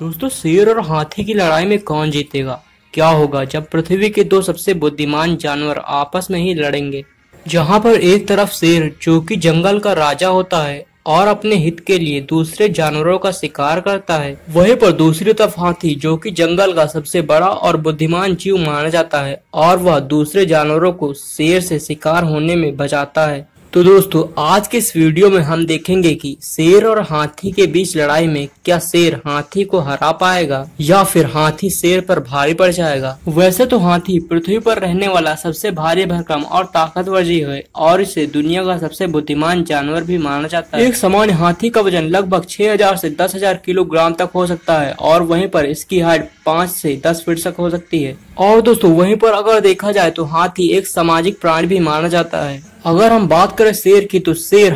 दोस्तों, शेर और हाथी की लड़ाई में कौन जीतेगा? क्या होगा जब पृथ्वी के दो सबसे बुद्धिमान जानवर आपस में ही लड़ेंगे? जहाँ पर एक तरफ़ शेर, जो कि जंगल का राजा होता है, और अपने हित के लिए दूसरे जानवरों का शिकार करता है, वहीं पर दूसरी तरफ़ हाथी, जो कि जंगल का सबसे बड़ा और बुद्धिमान जीव माना जाता है, और वह दूसरे जानवरों को शेर से शिकार होने में बचाता है। तो दोस्तों, आज के इस वीडियो में हम देखेंगे कि शेर और हाथी के बीच लड़ाई में क्या शेर हाथी को हरा पाएगा या फिर हाथी शेर पर भारी पड़ जाएगा। वैसे तो हाथी पृथ्वी पर रहने वाला सबसे भारी भरकम और ताकतवर जीव है और इसे दुनिया का सबसे बुद्धिमान जानवर भी माना जाता है। एक सामान्य हाथी का वज़न लगभग 6000 से 10000 किलोग्राम तक हो सकता है और वहीं पर इसकी हाइट पाँच से दस फीट तक हो सकती है। और दोस्तों, वहीं पर अगर देखा जाए तो हाथी एक सामाजिक प्राणी भी माना जाता है। अगर हम बात करें शेर की तो शेर